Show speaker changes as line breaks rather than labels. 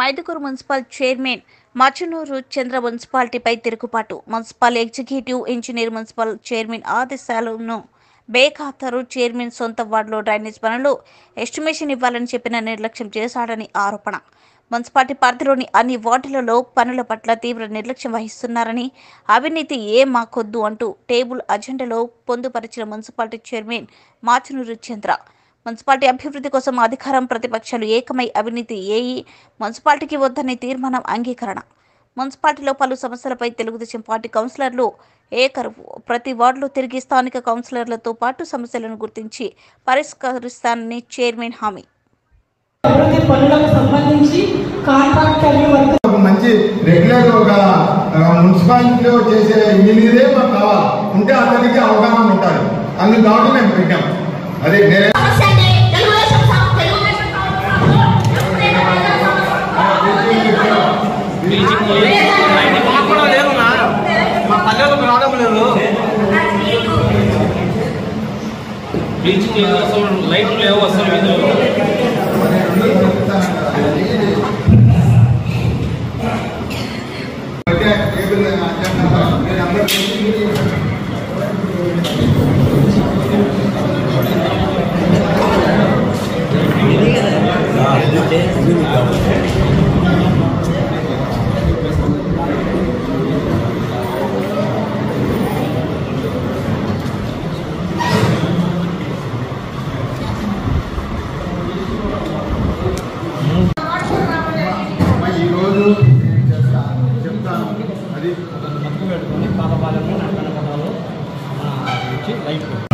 Mydukur municipal chairman Machunuru Chandra మున్సిపాలిటీపై తిరుగుబాటు. Municipal executive engineer municipal chairman ఆదేశాలను బేఖాతరు చైర్మన్ సొంత వార్డులో డ్రైనేజ్ పనులు ఎస్టిమేషన్ ఇవ్వాలని చెప్పిన నిర్లక్ష్యం చేశాడని ఆరోపణ. మున్సిపాలిటీ పరిధిలోని అన్ని వార్డులలో పనుల పట్ల తీవ్ర నిర్లక్ష్యం వహిస్తున్నారని అవినీతి ఏ మాకొద్దు అంటూ టేబుల్ అజెండాలో పొందుపరిచిన municipality chairman Machunuru Chandra municipality అభివృద్ధి కోసం అధికారం ప్రతిపక్షాలు ఏకమై అవినీతి ఏఈ మున్సిపాలిటీకి వద్దని తీర్మానం అంగీకరణ. మున్సిపాలిటీలో పలు సమస్యలపై తెలుగుదేశం పార్టీ కౌన్సిలర్లు ఏకరువు ప్రతి వార్డులో తిరిగి స్థానిక కౌన్సిలర్లతో పాటు సమస్యలను గుర్తించి పరిష్కరిస్తానని చైర్మన్ హామీ.
అభివృద్ధి పనులకు సంబంధించి కాంట్రాక్టర్లు వర్క్
ఒక మంచి రెగ్యులర్ ఒక మున్సిపాలిటీలో చేసే ఇంజనీరే మాకు కావాలి. ఉంటే అతనికి అవగాహన అందుకు కాబట్టి మేము పెట్టాం. అదే
బ్లీచింగ్
మాకు కూడా లేవునా మా పల్లెలకు రావడం లేదు
బ్లీచింగ్ లేదు అసలు లైట్లు లేవు అసలు వీధిలో
అంటే టేబుల్
ఒక నిమిషం